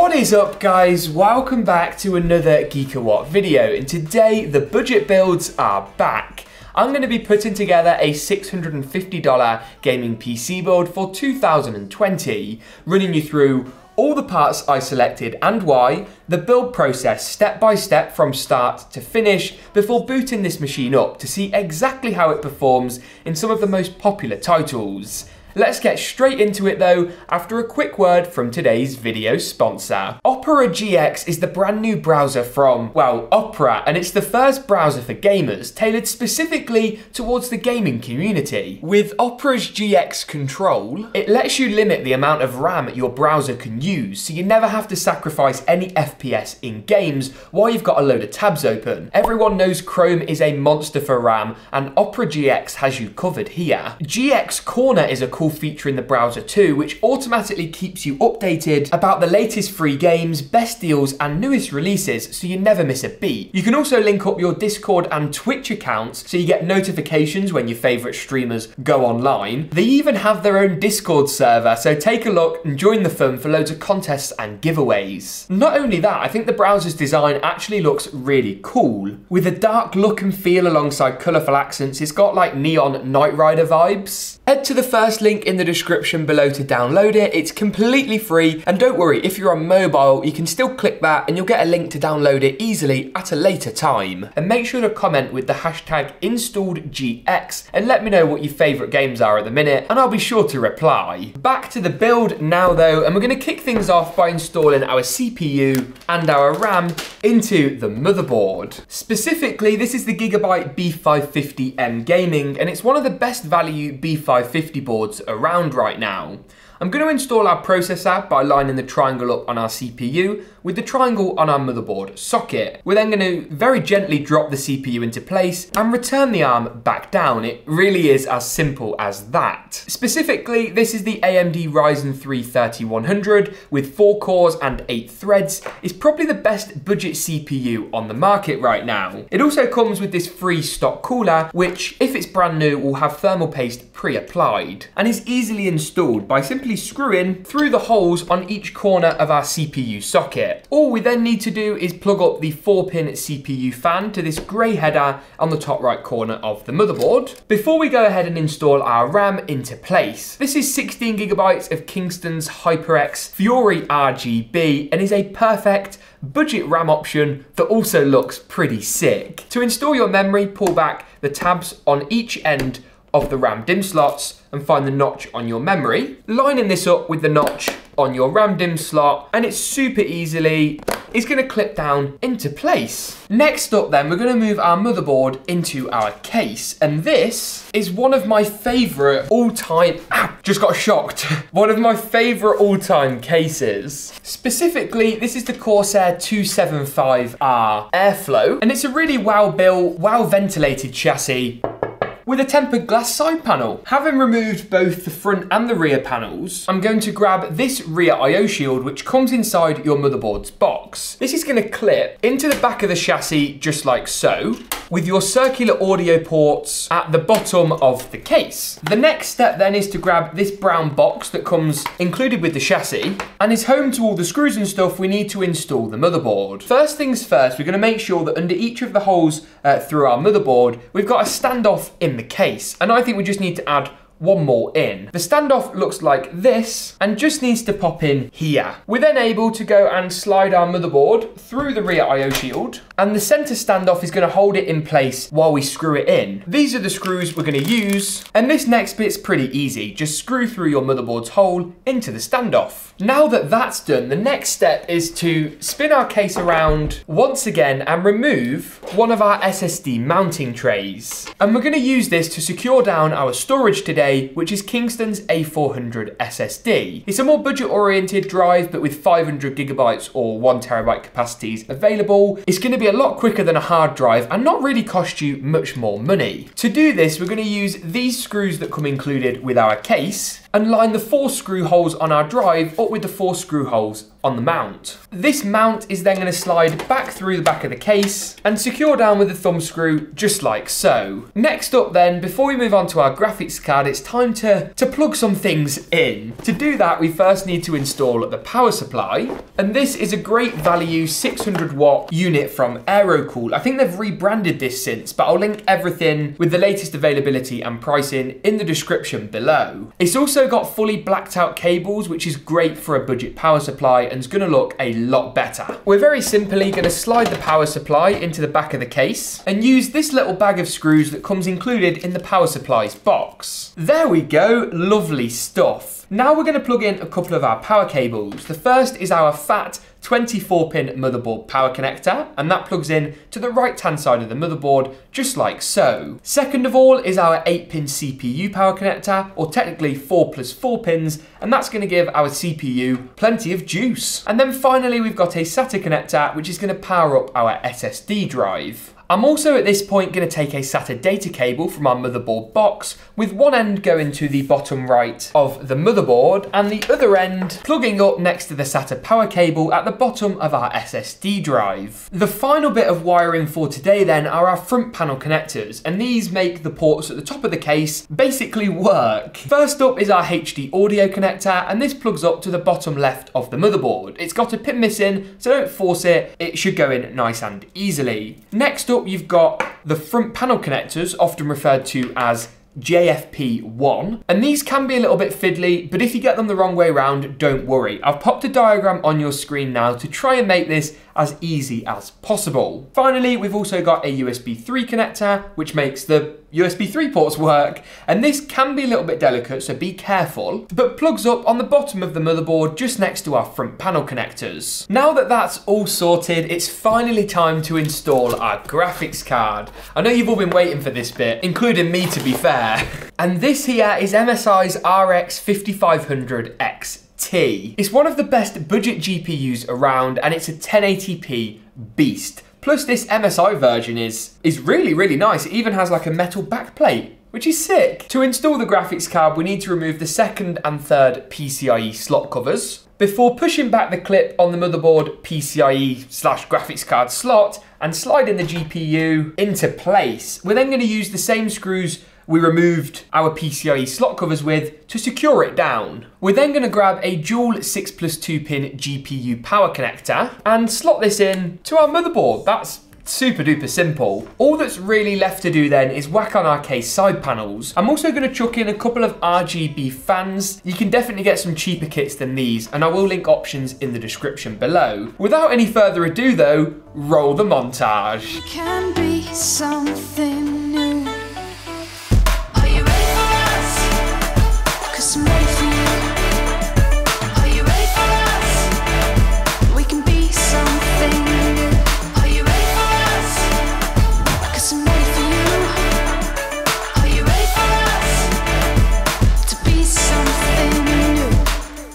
What is up guys? Welcome back to another GeekaWhat video and today the budget builds are back. I'm going to be putting together a $650 gaming PC build for 2020, running you through all the parts I selected and why, the build process step by step from start to finish before booting this machine up to see exactly how it performs in some of the most popular titles. Let's get straight into it though, after a quick word from today's video sponsor. Opera GX is the brand new browser from, well, Opera, and it's the first browser for gamers, tailored specifically towards the gaming community. With Opera's GX control, it lets you limit the amount of RAM your browser can use, so you never have to sacrifice any FPS in games while you've got a load of tabs open. Everyone knows Chrome is a monster for RAM, and Opera GX has you covered here. GX Corner is a cool feature in the browser too, which automatically keeps you updated about the latest free games, best deals, and newest releases so you never miss a beat. You can also link up your Discord and Twitch accounts so you get notifications when your favorite streamers go online. They even have their own Discord server, so take a look and join the fun for loads of contests and giveaways. Not only that, I think the browser's design actually looks really cool. With a dark look and feel alongside colourful accents, it's got like neon Knight Rider vibes. Head to the first link in the description below to download it. It's completely free. And don't worry, if you're on mobile, you can still click that and you'll get a link to download it easily at a later time. And make sure to comment with the hashtag InstalledGX and let me know what your favourite games are at the minute and I'll be sure to reply. Back to the build now though, and we're going to kick things off by installing our CPU and our RAM into the motherboard. Specifically, this is the Gigabyte B550M Gaming and it's one of the best value B5 550 boards around right now. I'm going to install our processor by lining the triangle up on our CPU with the triangle on our motherboard socket. We're then going to very gently drop the CPU into place and return the arm back down. It really is as simple as that. Specifically, this is the AMD Ryzen 3 3100 with 4 cores and 8 threads. It's probably the best budget CPU on the market right now. It also comes with this free stock cooler, which if it's brand new will have thermal paste pre-applied and is easily installed by simply screwing through the holes on each corner of our CPU socket. All we then need to do is plug up the 4-pin CPU fan to this grey header on the top right corner of the motherboard before we go ahead and install our RAM into place. This is 16 gigabytes of Kingston's HyperX Fury RGB and is a perfect budget RAM option that also looks pretty sick. To install your memory, pull back the tabs on each end of the RAM DIMM slots and find the notch on your memory. Lining this up with the notch on your RAM DIMM slot and it's super easily is to clip down into place. Next up then, we're going to move our motherboard into our case. And this is one of my favorite all-time, ah, just got shocked. one of my favorite all-time cases. Specifically, this is the Corsair 275R Airflow. And it's a really well-built, well-ventilated chassis with a tempered glass side panel. Having removed both the front and the rear panels, I'm going to grab this rear I.O. shield which comes inside your motherboard's box. This is going to clip into the back of the chassis just like so, with your circular audio ports at the bottom of the case. The next step then is to grab this brown box that comes included with the chassis and is home to all the screws and stuff we need to install the motherboard. First things first, we're going to make sure that under each of the holes uh, through our motherboard, we've got a standoff in the case. And I think we just need to add one more in. The standoff looks like this and just needs to pop in here. We're then able to go and slide our motherboard through the rear I.O. shield and the center standoff is gonna hold it in place while we screw it in. These are the screws we're gonna use and this next bit's pretty easy. Just screw through your motherboard's hole into the standoff. Now that that's done, the next step is to spin our case around once again and remove one of our SSD mounting trays. And we're gonna use this to secure down our storage today which is Kingston's A400 SSD. It's a more budget-oriented drive, but with 500 gigabytes or one terabyte capacities available. It's gonna be a lot quicker than a hard drive and not really cost you much more money. To do this, we're gonna use these screws that come included with our case, and line the four screw holes on our drive up with the four screw holes on the mount. This mount is then going to slide back through the back of the case and secure down with the thumb screw just like so. Next up then, before we move on to our graphics card, it's time to, to plug some things in. To do that, we first need to install the power supply, and this is a great value 600 watt unit from Aerocool. I think they've rebranded this since, but I'll link everything with the latest availability and pricing in the description below. It's also got fully blacked out cables, which is great for a budget power supply and is gonna look a lot better. We're very simply gonna slide the power supply into the back of the case and use this little bag of screws that comes included in the power supplies box. There we go, lovely stuff. Now we're gonna plug in a couple of our power cables. The first is our fat 24 pin motherboard power connector and that plugs in to the right hand side of the motherboard just like so. Second of all is our 8 pin CPU power connector or technically 4 plus 4 pins and that's going to give our CPU plenty of juice. And then finally we've got a SATA connector which is going to power up our SSD drive. I'm also at this point going to take a SATA data cable from our motherboard box, with one end going to the bottom right of the motherboard and the other end plugging up next to the SATA power cable at the bottom of our SSD drive. The final bit of wiring for today then are our front panel connectors, and these make the ports at the top of the case basically work. First up is our HD audio connector, and this plugs up to the bottom left of the motherboard. It's got a pin missing, so don't force it, it should go in nice and easily. Next up, up, you've got the front panel connectors, often referred to as JFP1. And these can be a little bit fiddly, but if you get them the wrong way around, don't worry. I've popped a diagram on your screen now to try and make this as easy as possible. Finally, we've also got a USB 3 connector, which makes the USB 3 ports work, and this can be a little bit delicate, so be careful, but plugs up on the bottom of the motherboard just next to our front panel connectors. Now that that's all sorted, it's finally time to install our graphics card. I know you've all been waiting for this bit, including me to be fair. And this here is MSI's RX 5500 X T. It's one of the best budget GPUs around and it's a 1080p beast. Plus this MSI version is, is really, really nice. It even has like a metal backplate which is sick. To install the graphics card, we need to remove the second and third PCIe slot covers. Before pushing back the clip on the motherboard PCIe slash graphics card slot and sliding the GPU into place, we're then gonna use the same screws we removed our PCIe slot covers with to secure it down. We're then gonna grab a dual 6 plus 2 pin GPU power connector and slot this in to our motherboard. That's super duper simple. All that's really left to do then is whack on our case side panels. I'm also gonna chuck in a couple of RGB fans. You can definitely get some cheaper kits than these and I will link options in the description below. Without any further ado though, roll the montage.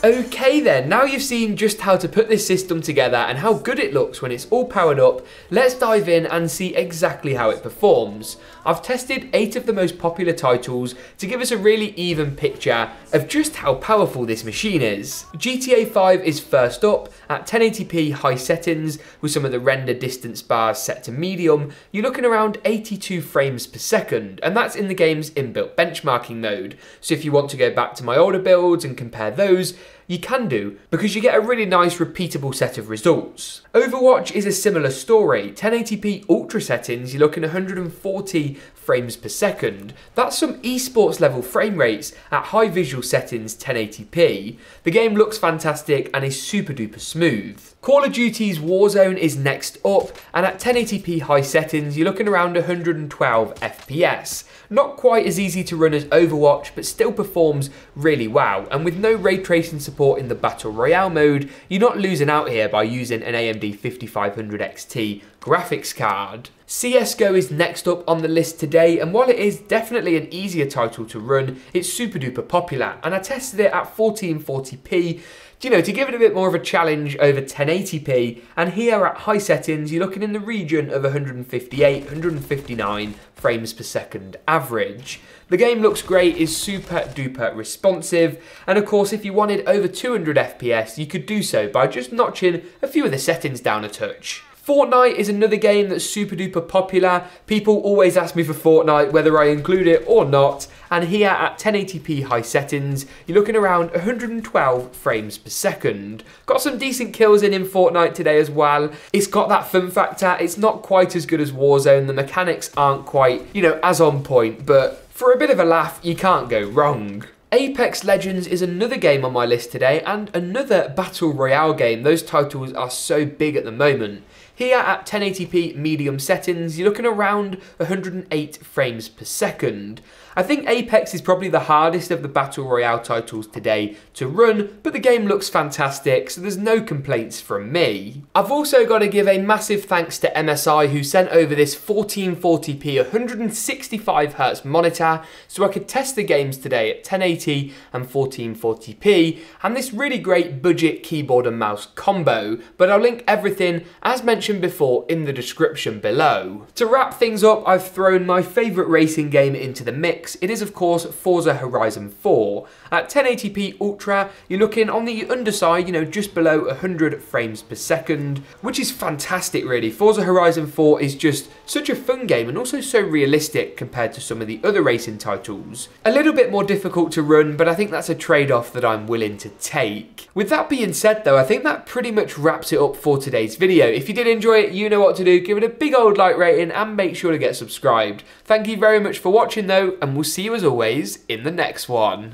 Okay then, now you've seen just how to put this system together and how good it looks when it's all powered up, let's dive in and see exactly how it performs. I've tested 8 of the most popular titles to give us a really even picture of just how powerful this machine is. GTA 5 is first up at 1080p high settings with some of the render distance bars set to medium, you're looking around 82 frames per second and that's in the game's inbuilt benchmarking mode. So if you want to go back to my older builds and compare those, you can do because you get a really nice repeatable set of results. Overwatch is a similar story. 1080p ultra settings, you're looking 140 frames per second. That's some esports level frame rates at high visual settings 1080p. The game looks fantastic and is super duper smooth. Call of Duty's Warzone is next up, and at 1080p high settings, you're looking around 112 FPS. Not quite as easy to run as Overwatch, but still performs really well. And with no ray tracing support in the Battle Royale mode, you're not losing out here by using an AMD 5500 XT graphics card. CSGO is next up on the list today, and while it is definitely an easier title to run, it's super duper popular, and I tested it at 1440p you know, to give it a bit more of a challenge over 1080p, and here at high settings, you're looking in the region of 158, 159 frames per second average. The game looks great, is super duper responsive, and of course if you wanted over 200 FPS, you could do so by just notching a few of the settings down a touch. Fortnite is another game that's super duper popular. People always ask me for Fortnite whether I include it or not. And here at 1080p high settings, you're looking around 112 frames per second. Got some decent kills in in Fortnite today as well. It's got that fun factor. It's not quite as good as Warzone. The mechanics aren't quite, you know, as on point, but for a bit of a laugh, you can't go wrong. Apex Legends is another game on my list today and another Battle Royale game. Those titles are so big at the moment. Here at 1080p medium settings, you're looking around 108 frames per second. I think Apex is probably the hardest of the Battle Royale titles today to run, but the game looks fantastic, so there's no complaints from me. I've also got to give a massive thanks to MSI who sent over this 1440p 165Hz monitor so I could test the games today at 1080 and 1440p, and this really great budget keyboard and mouse combo, but I'll link everything, as mentioned before, in the description below. To wrap things up, I've thrown my favourite racing game into the mix it is of course Forza Horizon 4. At 1080p Ultra, you're looking on the underside, you know, just below 100 frames per second, which is fantastic really. Forza Horizon 4 is just such a fun game and also so realistic compared to some of the other racing titles. A little bit more difficult to run, but I think that's a trade-off that I'm willing to take. With that being said though, I think that pretty much wraps it up for today's video. If you did enjoy it, you know what to do. Give it a big old like rating and make sure to get subscribed. Thank you very much for watching though, and we'll see you as always in the next one.